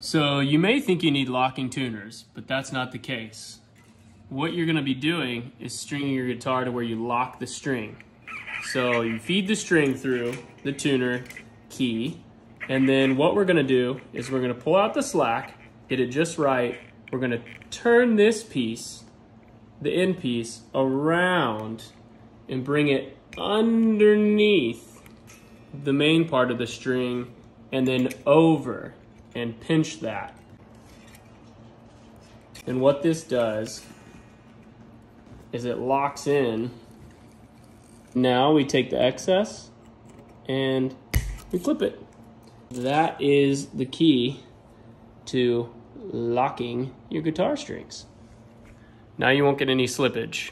So you may think you need locking tuners, but that's not the case. What you're gonna be doing is stringing your guitar to where you lock the string. So you feed the string through the tuner key, and then what we're gonna do is we're gonna pull out the slack, get it just right. We're gonna turn this piece, the end piece, around and bring it underneath the main part of the string and then over and pinch that. And what this does is it locks in. Now we take the excess and we clip it. That is the key to locking your guitar strings. Now you won't get any slippage.